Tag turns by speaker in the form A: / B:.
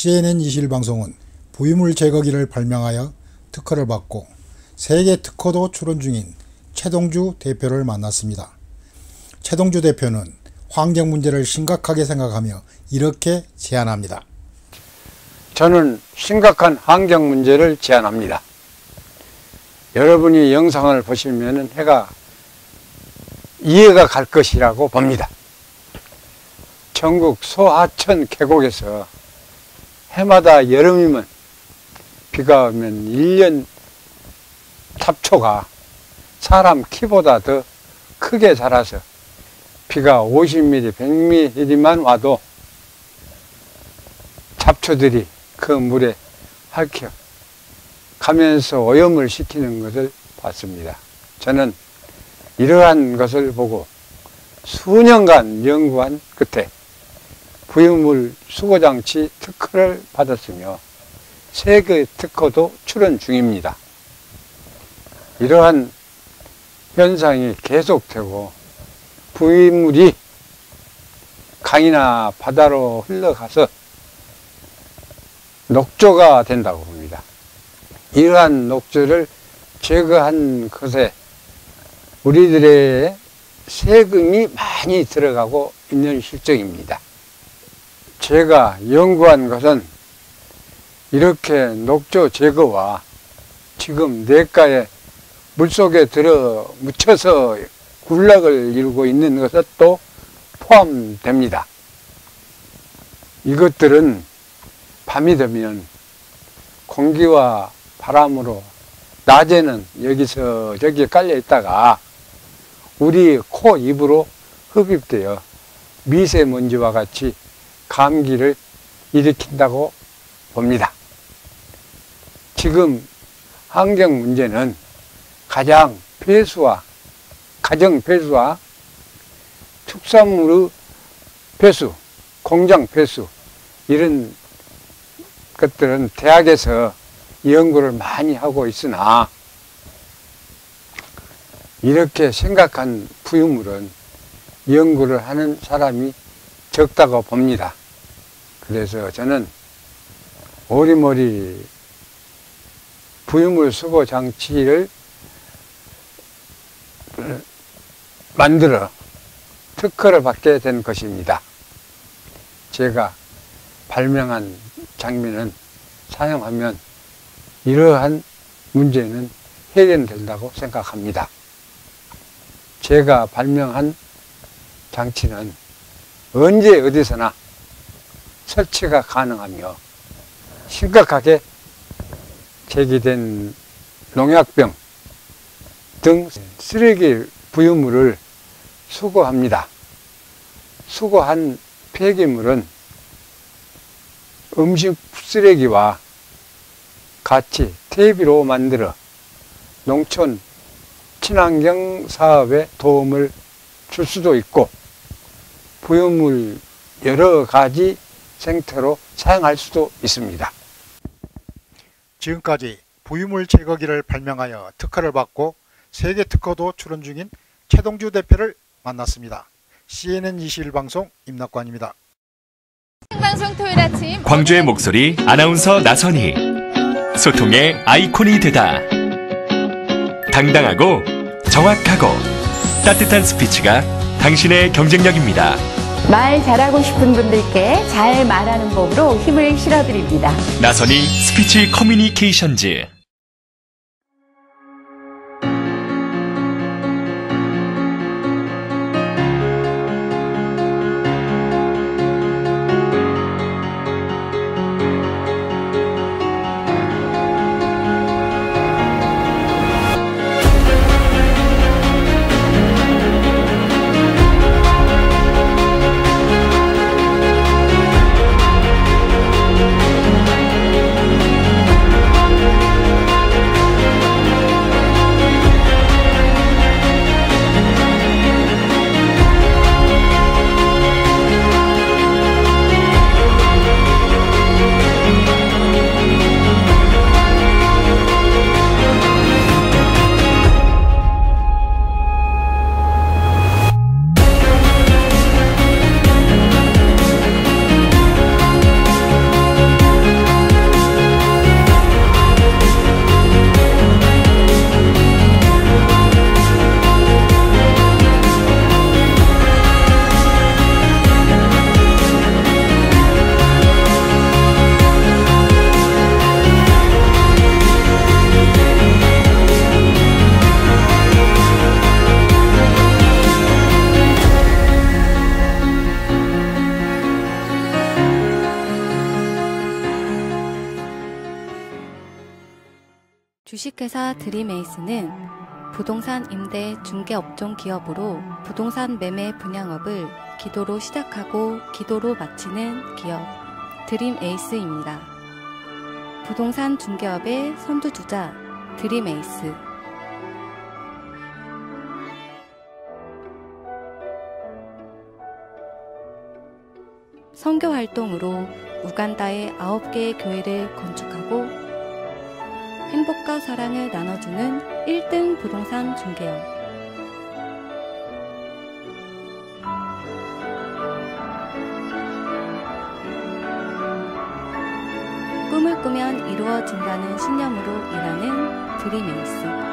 A: CNN 21방송은 부유물 제거기를 발명하여 특허를 받고 세계 특허도 출원 중인 최동주 대표를 만났습니다. 최동주 대표는 환경 문제를 심각하게 생각하며 이렇게 제안합니다.
B: 저는 심각한 환경 문제를 제안합니다. 여러분이 영상을 보시면 해가 이해가 갈 것이라고 봅니다. 전국 소하천 계곡에서 해마다 여름이면 비가 오면 1년 잡초가 사람 키보다 더 크게 자라서 비가 50mm, 100mm만 와도 잡초들이 그 물에 핥혀 가면서 오염을 시키는 것을 봤습니다. 저는 이러한 것을 보고 수년간 연구한 끝에 부유물 수거장치 특허를 받았으며 세계 특허도 출원 중입니다. 이러한 현상이 계속되고 부유물이 강이나 바다로 흘러가서 녹조가 된다고 봅니다. 이러한 녹조를 제거한 것에 우리들의 세금이 많이 들어가고 있는 실정입니다. 제가 연구한 것은 이렇게 녹조 제거와 지금 냇가에 물속에 들어 묻혀서 군락을 이루고 있는 것도 포함됩니다. 이것들은 밤이 되면 공기와 바람으로 낮에는 여기서 저기 깔려 있다가 우리 코 입으로 흡입되어 미세먼지와 같이 감기를 일으킨다고 봅니다. 지금 환경 문제는 가장 폐수와 가정 폐수와 축산물의 폐수, 공장 폐수 이런 것들은 대학에서 연구를 많이 하고 있으나 이렇게 생각한 부유물은 연구를 하는 사람이 적다고 봅니다. 그래서 저는 오리머리 부유물 수거 장치를 만들어 특허를 받게 된 것입니다. 제가 발명한 장비는 사용하면 이러한 문제는 해결된다고 생각합니다. 제가 발명한 장치는 언제 어디서나 설치가 가능하며 심각하게 제기된 농약병 등 쓰레기 부유물을 수거합니다. 수거한 폐기물은 음식 쓰레기와 같이 퇴비로 만들어 농촌 친환경 사업에 도움을 줄 수도 있고 부유물 여러 가지 생태로 사용할 수도 있습니다.
A: 지금까지 부유물 제거기를 발명하여 특허를 받고 세계 특허도 출원 중인 최동주 대표를 만났습니다. CNN 21 방송 임낙관입니다.
C: 생방송 토요일 아침
D: 광주의 목소리 아나운서 나선희 소통의 아이콘이 되다 당당하고 정확하고 따뜻한 스피치가 당신의 경쟁력입니다
E: 말 잘하고 싶은 분들께 잘 말하는 법으로 힘을 실어드립니다.
D: 나선희 스피치 커뮤니케이션즈
F: 주식회사 드림에이스는 부동산 임대 중개업종 기업으로 부동산 매매 분양업을 기도로 시작하고 기도로 마치는 기업 드림에이스입니다. 부동산 중개업의 선두주자 드림에이스 선교 활동으로 우간다의 9개의 교회를 건축하고 행복과 사랑을 나눠주는 1등 부동산 중개업. 꿈을 꾸면 이루어진다는 신념으로 일하는 드림에이스.